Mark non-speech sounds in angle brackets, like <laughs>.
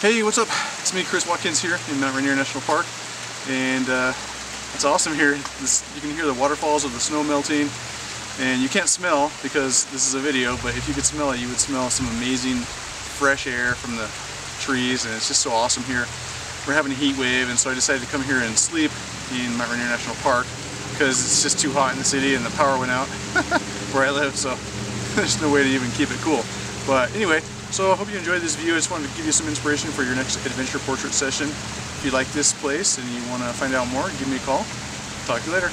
Hey, what's up? It's me, Chris Watkins here in Mount Rainier National Park, and uh, it's awesome here. This, you can hear the waterfalls of the snow melting, and you can't smell because this is a video, but if you could smell it, you would smell some amazing fresh air from the trees, and it's just so awesome here. We're having a heat wave, and so I decided to come here and sleep in Mount Rainier National Park because it's just too hot in the city and the power went out <laughs> where I live, so <laughs> there's no way to even keep it cool. But anyway, so I hope you enjoyed this video. I just wanted to give you some inspiration for your next adventure portrait session. If you like this place and you want to find out more, give me a call. Talk to you later.